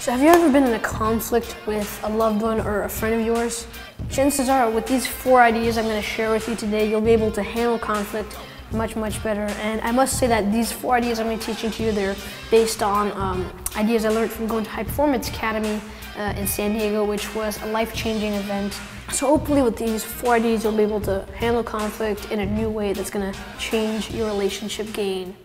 So have you ever been in a conflict with a loved one or a friend of yours? Chances are with these four ideas I'm going to share with you today, you'll be able to handle conflict much, much better. And I must say that these four ideas I'm going to be teaching to you, they're based on um, ideas I learned from going to High Performance Academy uh, in San Diego, which was a life-changing event. So hopefully with these four ideas, you'll be able to handle conflict in a new way that's going to change your relationship game.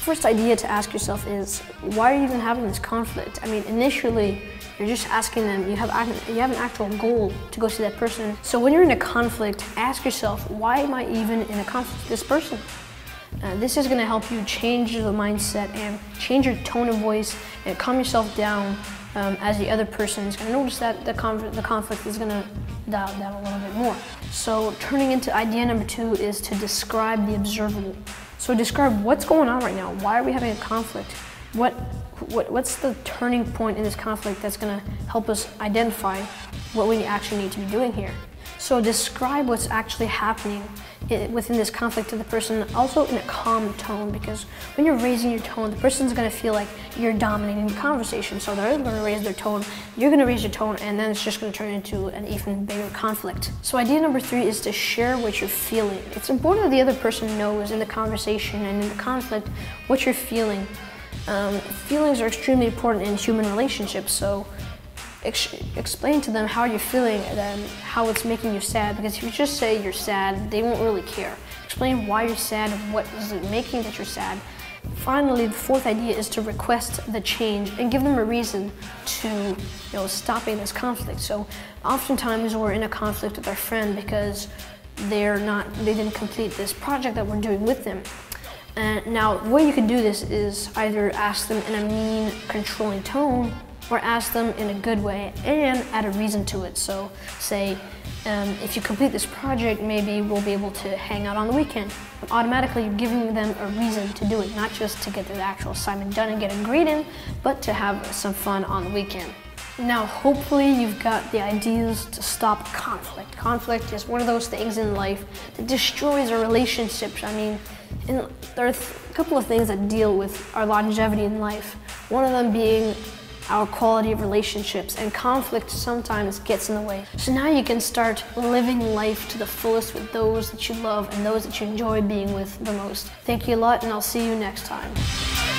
First idea to ask yourself is, why are you even having this conflict? I mean, initially, you're just asking them, you have, you have an actual goal to go see that person. So when you're in a conflict, ask yourself, why am I even in a conflict with this person? Uh, this is going to help you change the mindset and change your tone of voice and calm yourself down um, as the other person is going to notice that the, conf the conflict is going to dial down a little bit more. So turning into idea number two is to describe the observable. So describe what's going on right now. Why are we having a conflict? What, what, what's the turning point in this conflict that's going to help us identify what we actually need to be doing here? So describe what's actually happening within this conflict to the person, also in a calm tone, because when you're raising your tone, the person's gonna feel like you're dominating the conversation. So they're gonna raise their tone, you're gonna raise your tone, and then it's just gonna turn into an even bigger conflict. So idea number three is to share what you're feeling. It's important that the other person knows in the conversation and in the conflict what you're feeling. Um, feelings are extremely important in human relationships, so ex explain to them how you're feeling and how it's making you sad. Because if you just say you're sad, they won't really care. Explain why you're sad and what is it making that you're sad. Finally, the fourth idea is to request the change and give them a reason to you know, stopping this conflict. So oftentimes we're in a conflict with our friend because they're not, they didn't complete this project that we're doing with them. And now, the way you can do this is either ask them in a mean, controlling tone or ask them in a good way and add a reason to it. So say, um, if you complete this project, maybe we'll be able to hang out on the weekend. Automatically, you're giving them a reason to do it, not just to get the actual assignment done and get a grade in, but to have some fun on the weekend. Now, hopefully you've got the ideas to stop conflict. Conflict is one of those things in life that destroys our relationships. I mean, in, there are a couple of things that deal with our longevity in life. One of them being our quality of relationships, and conflict sometimes gets in the way. So now you can start living life to the fullest with those that you love and those that you enjoy being with the most. Thank you a lot, and I'll see you next time.